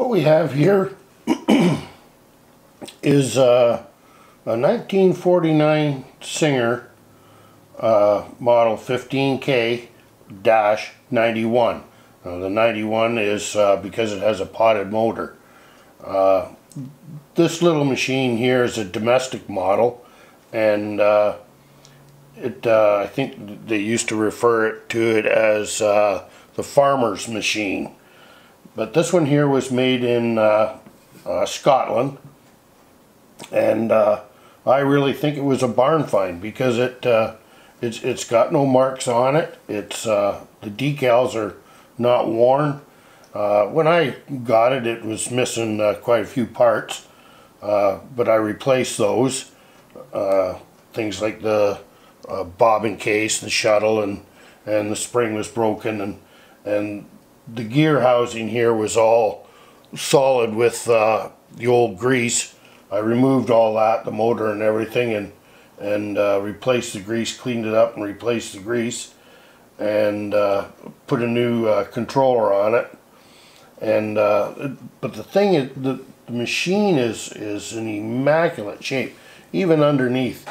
What we have here is uh, a 1949 Singer uh, model 15K-91. the 91 is uh, because it has a potted motor. Uh, this little machine here is a domestic model and uh, it uh, I think they used to refer to it as the farmer's machine. But this one here was made in Scotland and uh, I really think it was a barn find because it uh, it's it's got no marks on it. It's uh, the decals are not worn. Uh, when I got it, it was missing uh, quite a few parts, uh, but I replaced those. things like the bobbin case, the shuttle, and and the spring was broken, and and the gear housing here was all solid with the old grease I removed all that, the motor and everything, and and uh, replaced the grease, cleaned it up and replaced the grease, and uh, put a new uh, controller on it. And uh, but the thing is, the, the machine is is in immaculate shape, even underneath.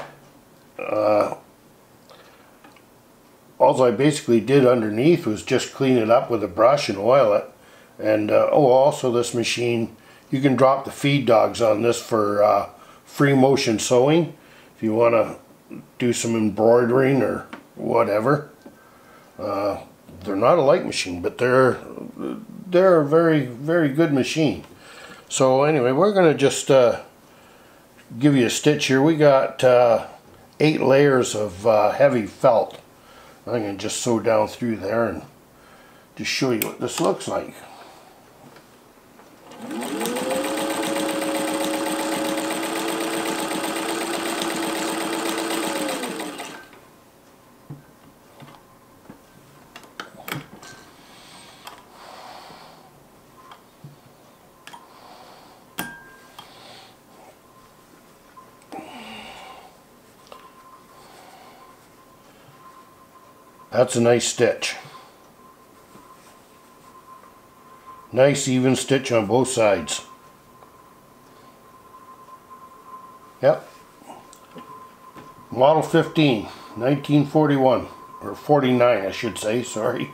All I basically did underneath was just clean it up with a brush and oil it. And uh, oh, also this machine you can drop the feed dogs on this for uh, free motion sewing if you want to do some embroidering or whatever. Uh, they're not a light machine, but they're they're a very very good machine. So anyway, we're going to just uh, give you a stitch here. We got uh, eight layers of uh, heavy felt. I'm going to just sew down through there and just show you what this looks like. That's a nice stitch. Nice even stitch on both sides. Yep. Model 15, 1941, or 49 I should say, sorry.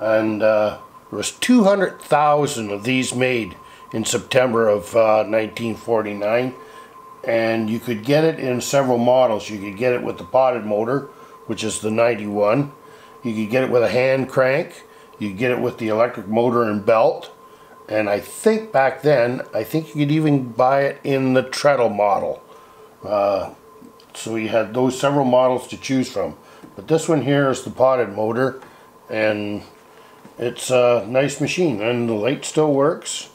And uh, there was 200,000 of these made in September of uh, 1949. And you could get it in several models. You could get it with the potted motor, which is the 91. You could get it with a hand crank. You could get it with the electric motor and belt. And I think back then, I think you could even buy it in the treadle model. Uh, so you had those several models to choose from. But this one here is the potted motor. And it's a nice machine. And the light still works.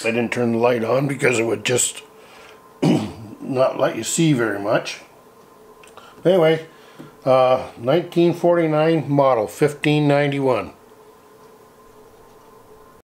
I didn't turn the light on because it would just not let you see very much. Anyway, Uh, 1949 model, 1591.